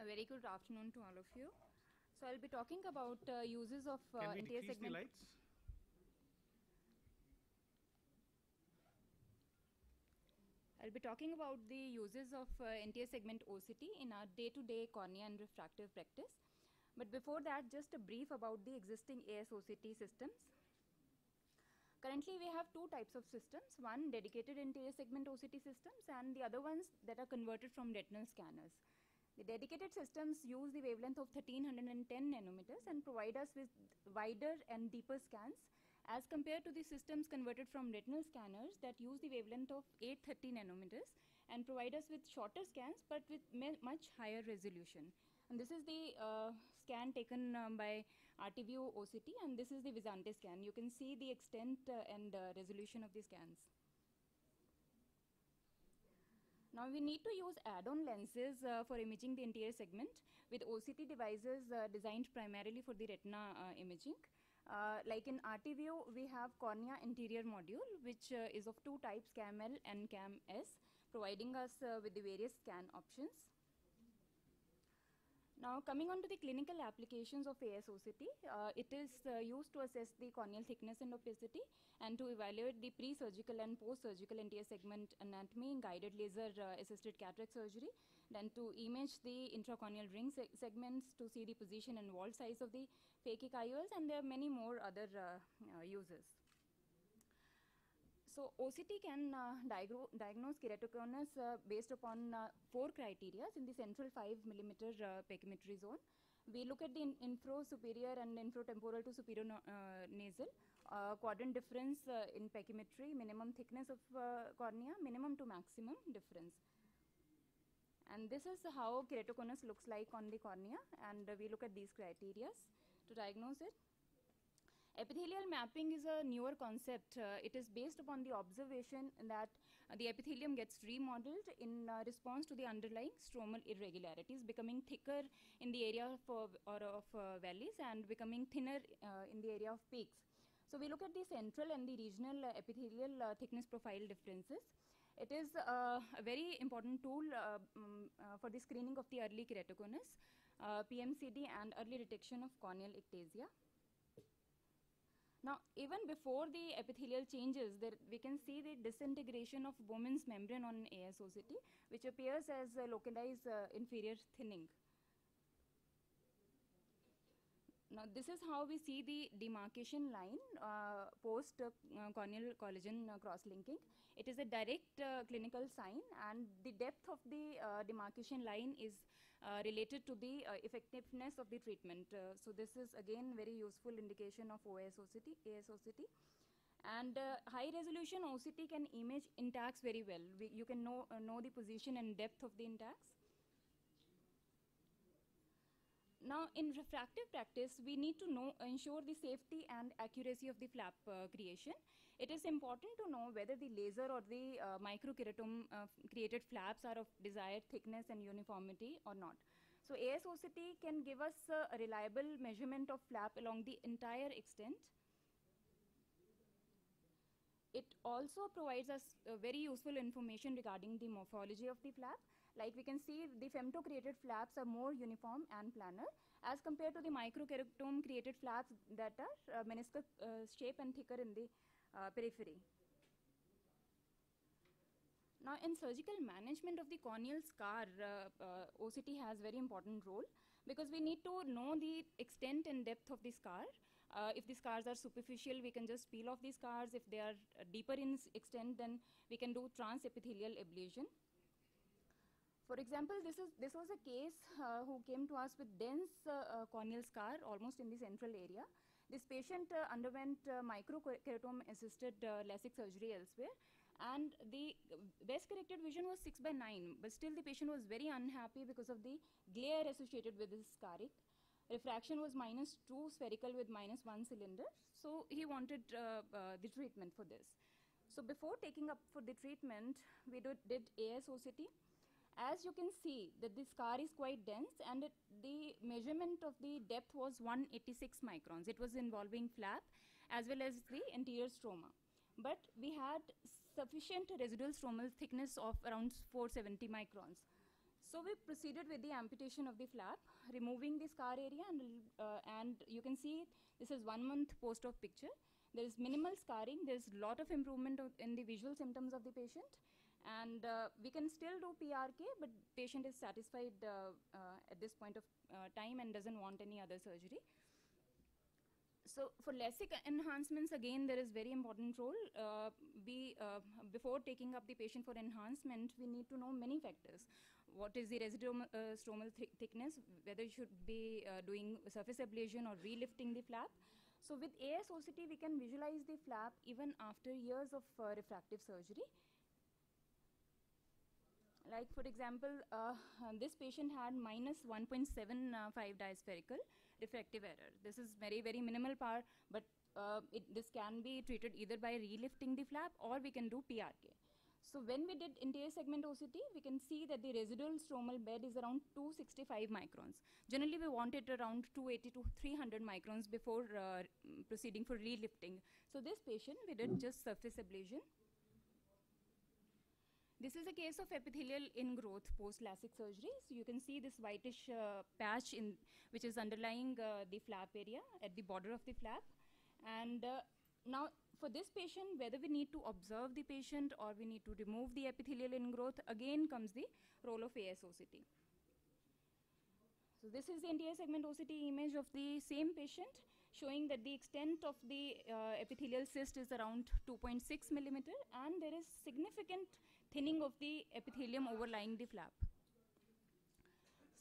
A very good afternoon to all of you. So I'll be talking about uh, uses of uh, Can we NTA decrease the segment. lights? I'll be talking about the uses of uh, anterior segment OCT in our day-to-day cornea and refractive practice. But before that, just a brief about the existing ASOCT systems. Currently, we have two types of systems, one dedicated anterior segment OCT systems and the other ones that are converted from retinal scanners. The dedicated systems use the wavelength of 1310 nanometers and provide us with wider and deeper scans as compared to the systems converted from retinal scanners that use the wavelength of 830 nanometers and provide us with shorter scans but with much higher resolution. And this is the uh, scan taken um, by RTVue OCT and this is the Visante scan. You can see the extent uh, and uh, resolution of the scans. Now we need to use add-on lenses uh, for imaging the anterior segment with OCT devices uh, designed primarily for the retina uh, imaging. Uh, like in RTVue, we have cornea anterior module, which uh, is of two types, CAM-L and CAM-S, providing us uh, with the various scan options. Now, coming on to the clinical applications of ASOCT, uh, it is uh, used to assess the corneal thickness and opacity and to evaluate the pre-surgical and post-surgical anterior segment anatomy in guided laser-assisted cataract surgery, then to image the intracorneal ring se- segments to see the position and vault size of the phakic IOLs, and there are many more other uh, uh, uses. So OCT can uh, diagnose keratoconus uh, based upon uh, four criteria in the central 5 millimeter uh, pachymetry zone. We look at the in- infro superior and inferotemporal to superior no- uh, nasal, uh, quadrant difference uh, in pachymetry, minimum thickness of cornea, minimum to maximum difference. And this is how keratoconus looks like on the cornea, and we look at these criteria to diagnose it. Epithelial mapping is a newer concept. Uh, it is based upon the observation that uh, the epithelium gets remodeled in uh, response to the underlying stromal irregularities, becoming thicker in the area of, uh, or of uh, valleys and becoming thinner uh, in the area of peaks. So we look at the central and the regional epithelial thickness profile differences. It is uh, a very important tool uh, mm, uh, for the screening of the early keratoconus, PMCD, and early detection of corneal ectasia. Now, even before the epithelial changes, there we can see the disintegration of Bowman's membrane on ASOCT, which appears as a localized uh, inferior thinning. Now, this is how we see the demarcation line uh, post uh, uh, corneal collagen uh, cross-linking. It is a direct uh, clinical sign, and the depth of the uh, demarcation line is uh, related to the uh, effectiveness of the treatment. Uh, so this is again very useful indication of OSOCT, ASOCT. And uh, high resolution OCT can image intacs very well. We, you can know, uh, know the position and depth of the intacs. Now, in refractive practice, we need to know ensure the safety and accuracy of the flap uh, creation. It is important to know whether the laser or the uh, microkeratome uh, created flaps are of desired thickness and uniformity or not. So, ASOCT can give us uh, a reliable measurement of flap along the entire extent. It also provides us uh, very useful information regarding the morphology of the flap. Like we can see, the femto-created flaps are more uniform and planar as compared to the microkeratome-created flaps that are uh, meniscus uh, shape and thicker in the uh, periphery. Now, in surgical management of the corneal scar, uh, uh, OCT has very important role because we need to know the extent and depth of the scar. Uh, if the scars are superficial, we can just peel off the scars. If they are uh, deeper in extent, then we can do transepithelial ablation. For example, this, is, this was a case uh, who came to us with dense uh, corneal scar almost in the central area. This patient uh, underwent uh, microkeratome assisted uh, LASIK surgery elsewhere and the best corrected vision was 6 by 9 but still the patient was very unhappy because of the glare associated with this scaric. Refraction was minus 2 spherical with minus 1 cylinder so he wanted uh, uh, the treatment for this. So before taking up for the treatment we did, did ASOCT as you can see that the scar is quite dense and it, the measurement of the depth was 186 microns. It was involving flap as well as the anterior stroma. But we had sufficient residual stromal thickness of around 470 microns. So we proceeded with the amputation of the flap, removing the scar area, and, uh, and you can see this is one month post-op picture. There is minimal scarring. There's a lot of improvement of in the visual symptoms of the patient, and uh, we can still do PRK, but patient is satisfied uh, uh, at this point of uh, time and doesn't want any other surgery. So for LASIK enhancements, again, there is very important role. We, before taking up the patient for enhancement, we need to know many factors. What is the residual uh, stromal thi thickness, whether you should be uh, doing surface ablation or relifting the flap. So with AS ASOCT, we can visualize the flap even after years of uh, refractive surgery. Like for example, uh, this patient had minus 1.75 dispherical refractive error. This is very, very minimal power, but uh, it, this can be treated either by relifting the flap or we can do PRK. So when we did anterior segment OCT, we can see that the residual stromal bed is around 265 microns. Generally, we want it around 280 to 300 microns before uh, proceeding for relifting. So this patient, we did just surface ablation. This is a case of epithelial ingrowth post LASIK surgery. So you can see this whitish uh, patch in which is underlying uh, the flap area at the border of the flap. And uh, now for this patient, whether we need to observe the patient or we need to remove the epithelial ingrowth, again comes the role of ASOCT. So this is the anterior segment OCT image of the same patient showing that the extent of the uh, epithelial cyst is around 2.6 millimeter and there is significant thinning of the epithelium overlying the flap.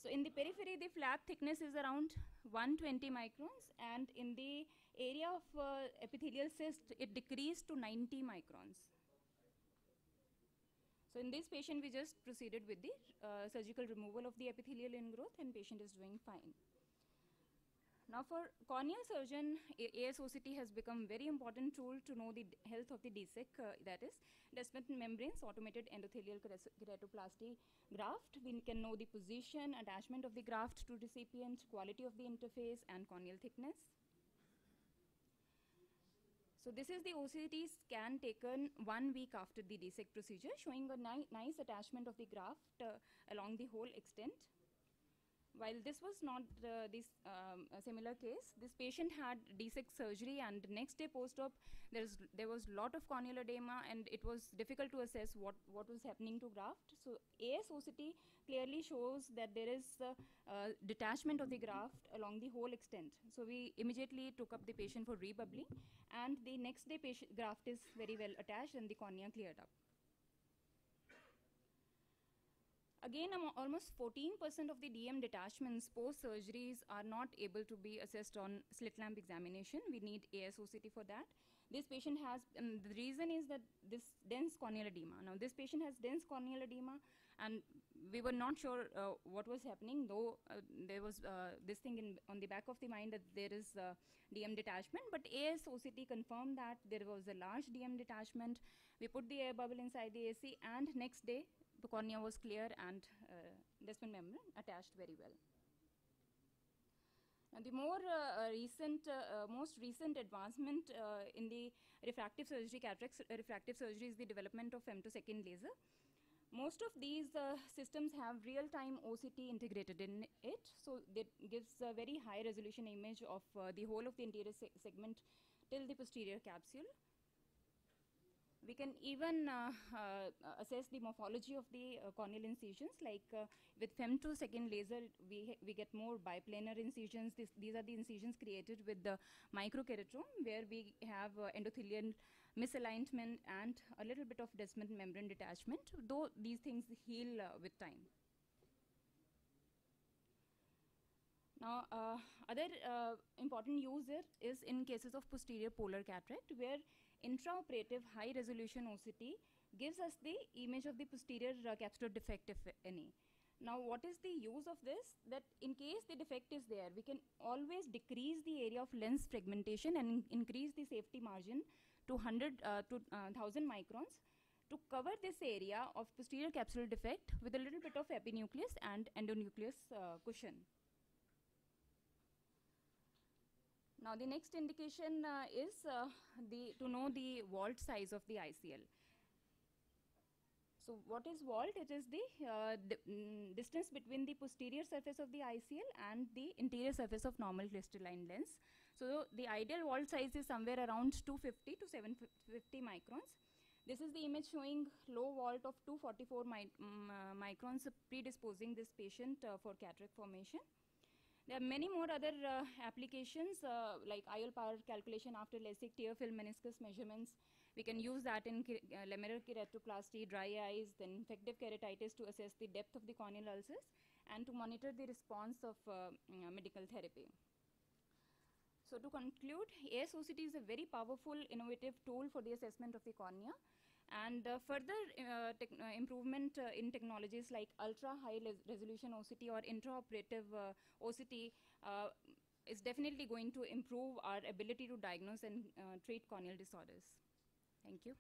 So in the periphery, the flap thickness is around 120 microns, and in the area of uh, epithelial cyst, it decreased to 90 microns. So in this patient, we just proceeded with the uh, surgical removal of the epithelial ingrowth, and patient is doing fine. Now for corneal surgeon, ASOCT has become very important tool to know the health of the DSAEK, uh, that is Descemet membranes, automated endothelial keratoplasty graft. We can know the position, attachment of the graft to recipient, quality of the interface, and corneal thickness. So this is the OCT scan taken one week after the DSAEK procedure, showing a ni- nice attachment of the graft uh, along the whole extent. While this was not uh, this um, similar case, this patient had DSAEK surgery, and next day post-op, there was a lot of corneal edema, and it was difficult to assess what what was happening to graft. So ASOCT clearly shows that there is uh, uh, detachment of the graft along the whole extent. So we immediately took up the patient for rebubbling, and the next day patient graft is very well attached, and the cornea cleared up. Again, almost 14% of the DM detachments post surgeries are not able to be assessed on slit lamp examination. We need ASOCT for that. This patient has, um, the reason is that this dense corneal edema. Now, this patient has dense corneal edema, and we were not sure uh, what was happening, though uh, there was uh, this thing in, on the back of the mind that there is DM detachment. But ASOCT confirmed that there was a large DM detachment. We put the air bubble inside the AC, and next day, the cornea was clear and uh, Descemet membrane attached very well. And the more uh, uh, recent, uh, uh, most recent advancement in the refractive surgery, cataract refractive surgery is the development of femtosecond laser. Most of these systems have real-time OCT integrated in it, so it gives a very high resolution image of the whole of the anterior se- segment till the posterior capsule. We can even uh, uh, assess the morphology of the uh, corneal incisions. Like with femtosecond laser, we we get more biplanar incisions. This, these are the incisions created with the microkeratome, where we have endothelial misalignment and a little bit of Descemet membrane detachment. Though these things heal with time. Now, uh, other uh, important use here is in cases of posterior polar cataract, where intraoperative high resolution OCT gives us the image of the posterior uh, capsular defect, if any. Now, what is the use of this? That in case the defect is there, we can always decrease the area of lens fragmentation and in- increase the safety margin to 100 uh, to uh, 1000 microns to cover this area of posterior capsular defect with a little bit of epinucleus and endonucleus uh, cushion. Now the next indication uh, is uh, the to know the vault size of the ICL. So what is vault? It is the uh, mm, distance between the posterior surface of the ICL and the anterior surface of normal crystalline lens. So the ideal vault size is somewhere around 250 to 750 microns. This is the image showing low vault of 244 mi mm, uh, microns predisposing this patient uh, for cataract formation. There are many more other uh, applications uh, like IOL power calculation after LASIK tear film meniscus measurements. We can use that in uh, lamellar keratoplasty, dry eyes, then infective keratitis to assess the depth of the corneal ulcers and to monitor the response of uh, mm, medical therapy. So to conclude, ASOCT is a very powerful innovative tool for the assessment of the cornea and uh, further uh, uh, improvement uh, in technologies like ultra high resolution OCT or intraoperative uh, OCT uh, is definitely going to improve our ability to diagnose and treat corneal disorders. Thank you.